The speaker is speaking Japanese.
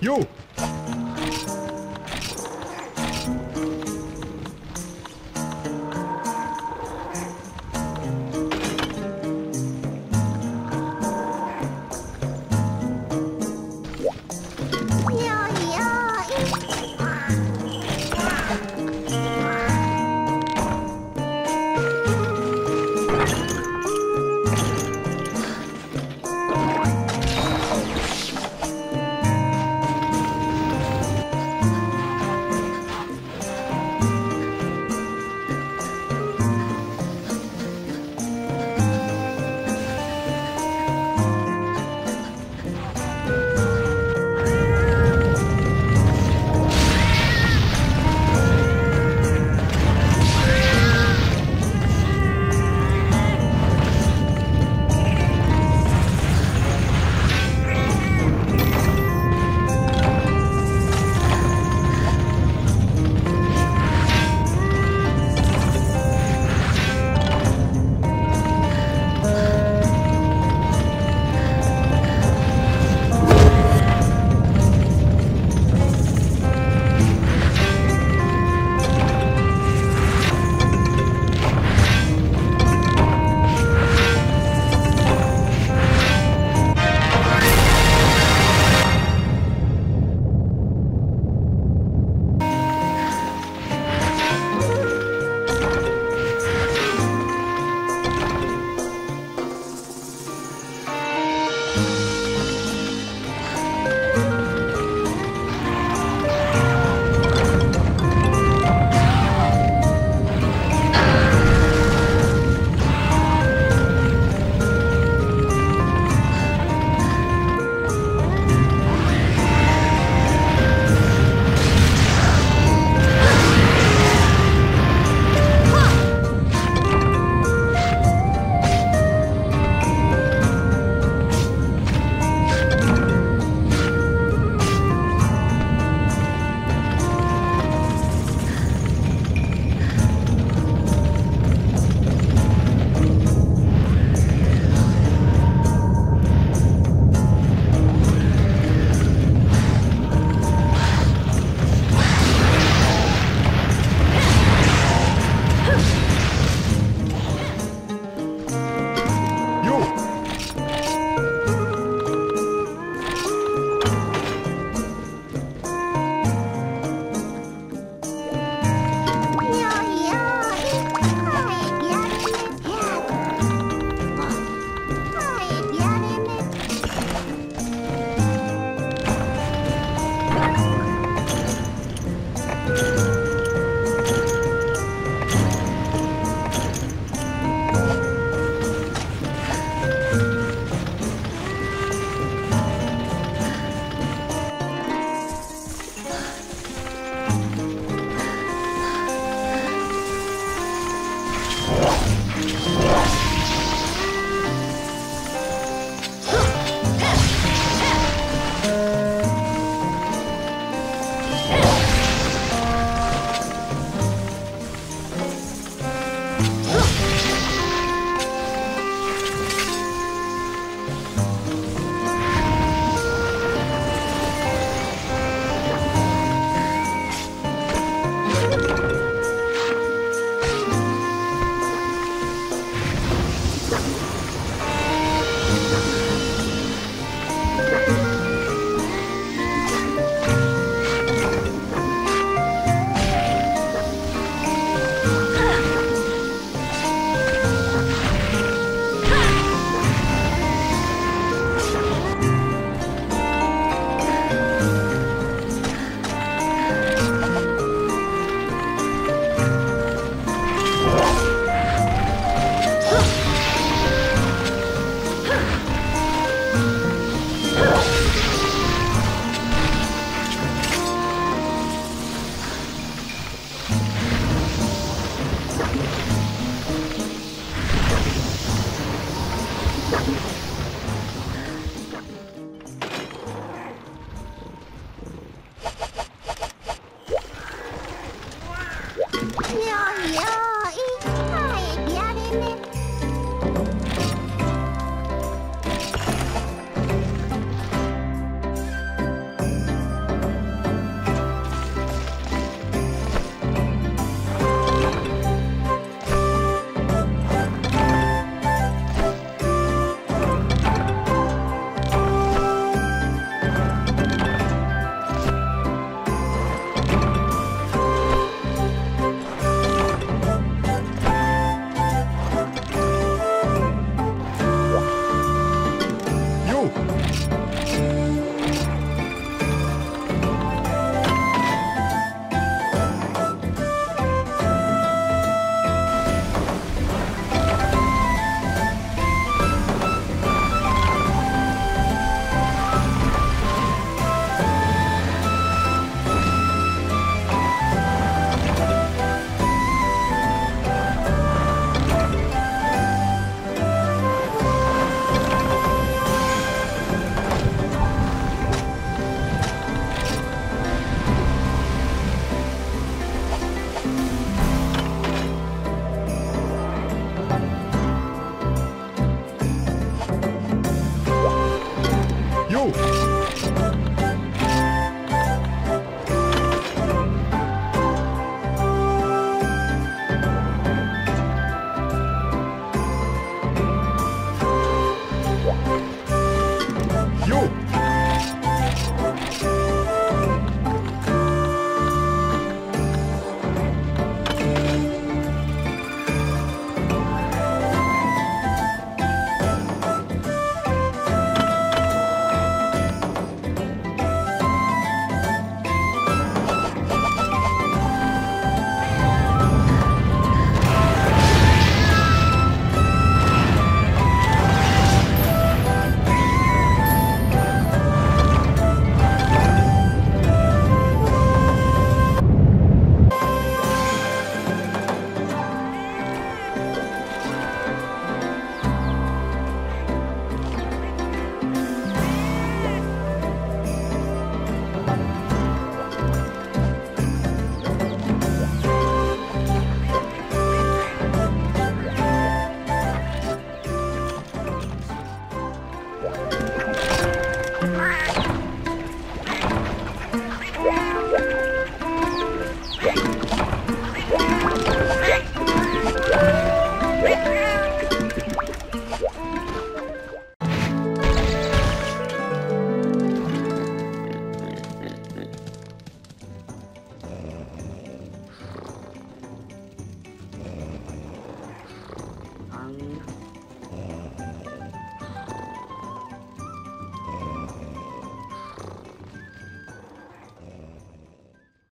よっ